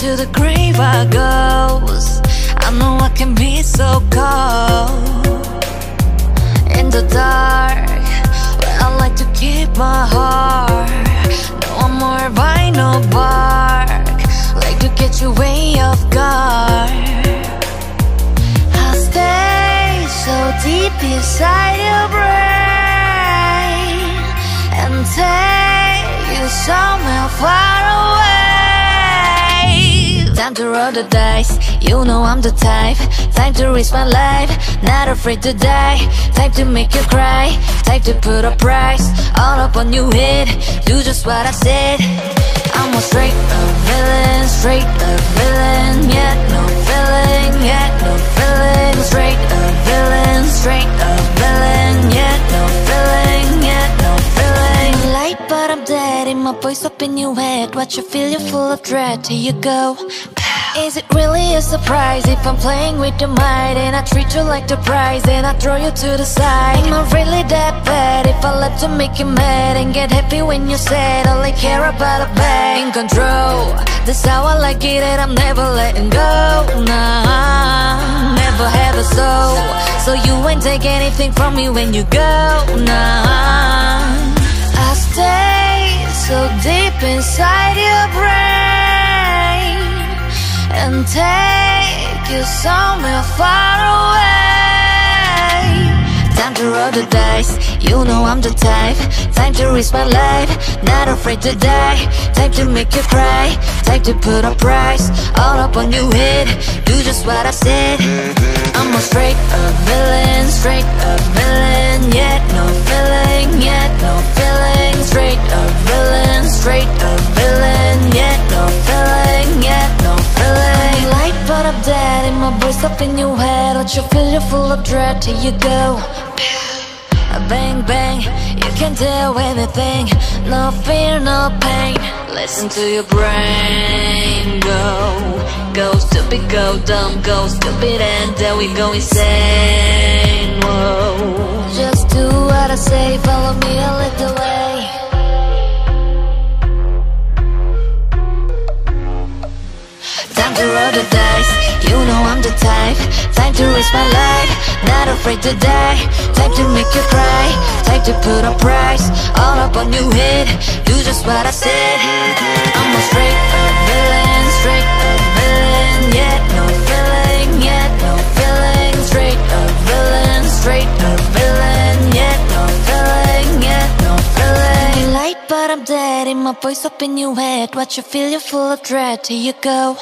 to the grave I goes I know I can be so cold. In the dark Where I like to keep my heart. No I'm more vinyl bark. Like to get you way off guard. I'll stay so deep inside your brain And take you somewhere far Time to roll the dice, you know I'm the type. Time to risk my life, not afraid to die. Time to make you cry, time to put a price All up on you hit, do just what I said. I'm a straight up voice up in your head What you feel, you're full of dread, here you go. Is it really a surprise if I'm playing with your mind And I treat you like the prize and I throw you to the side? Am I really that bad if I love to make you mad And get happy when you said all I care about a bag In control, that's how I like it and I'm never letting go. Nah, never had a soul. So you ain't take anything from me when you go. Nah, inside your brain and take you somewhere far away. Time to roll the dice, you know I'm the type. Time to risk my life, not afraid to die. Time to make you cry, time to put a price. All up on you hit, do just what I said. I'm a straight up villain, straight up villain. In your head. Don't you feel you're full of dread? Here you go. Bang bang, you can do anything. No fear, no pain. Listen to your brain. Go, go stupid, go dumb, go stupid, and then we go insane. Whoa. Just do what I say, follow me, lead the way. Not afraid to die Time to make you cry, time to put a price. All up on you hit, do just what I said. I'm a straight up villain, straight up villain Yet no feeling, yet no feeling Straight up villain, straight up villain Yet no feeling, yet no feeling Light but I'm dead, in my voice up in your head. What you feel, you're full of dread, here you go